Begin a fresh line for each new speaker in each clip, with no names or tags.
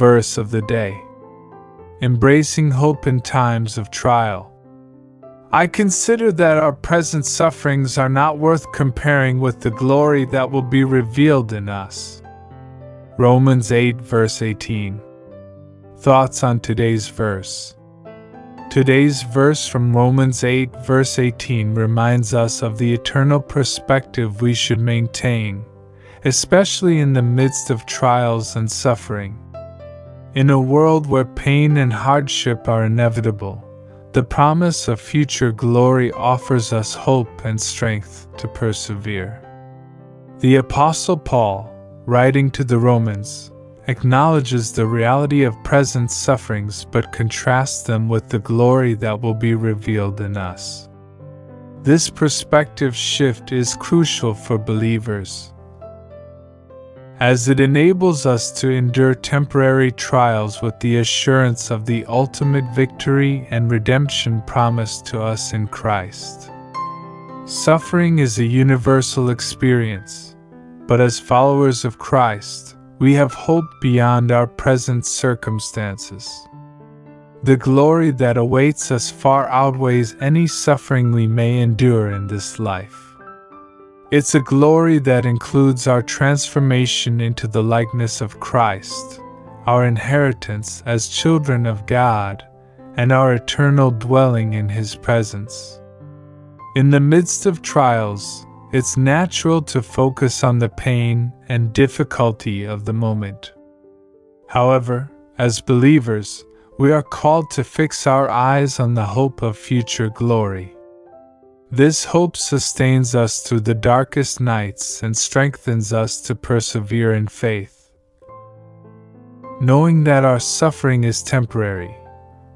verse of the day. Embracing hope in times of trial. I consider that our present sufferings are not worth comparing with the glory that will be revealed in us. Romans 8, verse 18. Thoughts on today's verse. Today's verse from Romans 8, verse 18, reminds us of the eternal perspective we should maintain, especially in the midst of trials and suffering. In a world where pain and hardship are inevitable, the promise of future glory offers us hope and strength to persevere. The Apostle Paul, writing to the Romans, acknowledges the reality of present sufferings but contrasts them with the glory that will be revealed in us. This perspective shift is crucial for believers, as it enables us to endure temporary trials with the assurance of the ultimate victory and redemption promised to us in Christ. Suffering is a universal experience, but as followers of Christ, we have hope beyond our present circumstances. The glory that awaits us far outweighs any suffering we may endure in this life. It's a glory that includes our transformation into the likeness of Christ, our inheritance as children of God, and our eternal dwelling in His presence. In the midst of trials, it's natural to focus on the pain and difficulty of the moment. However, as believers, we are called to fix our eyes on the hope of future glory. This hope sustains us through the darkest nights and strengthens us to persevere in faith. Knowing that our suffering is temporary,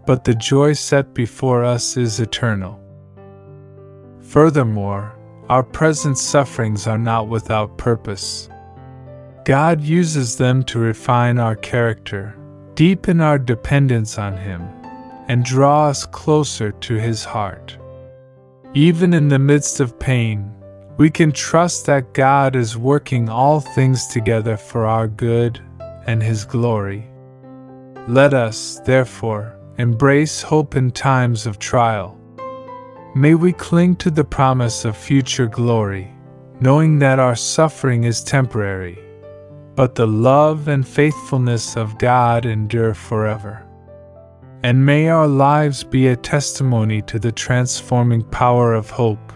but the joy set before us is eternal. Furthermore, our present sufferings are not without purpose. God uses them to refine our character, deepen our dependence on Him, and draw us closer to His heart. Even in the midst of pain, we can trust that God is working all things together for our good and His glory. Let us, therefore, embrace hope in times of trial May we cling to the promise of future glory, knowing that our suffering is temporary, but the love and faithfulness of God endure forever. And may our lives be a testimony to the transforming power of hope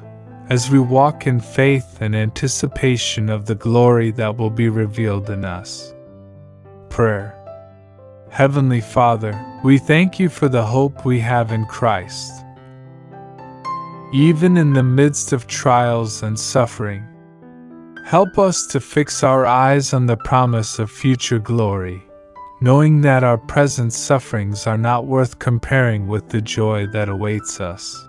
as we walk in faith and anticipation of the glory that will be revealed in us. Prayer Heavenly Father, we thank you for the hope we have in Christ even in the midst of trials and suffering. Help us to fix our eyes on the promise of future glory, knowing that our present sufferings are not worth comparing with the joy that awaits us.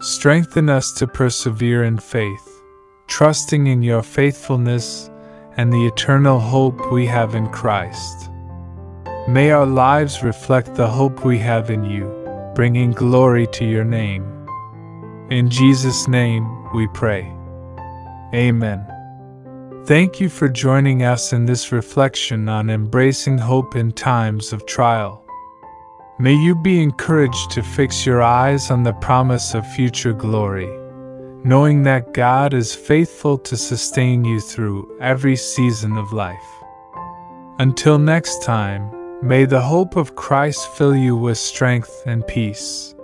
Strengthen us to persevere in faith, trusting in your faithfulness and the eternal hope we have in Christ. May our lives reflect the hope we have in you, bringing glory to your name. In Jesus' name we pray. Amen. Thank you for joining us in this reflection on embracing hope in times of trial. May you be encouraged to fix your eyes on the promise of future glory, knowing that God is faithful to sustain you through every season of life. Until next time, may the hope of Christ fill you with strength and peace.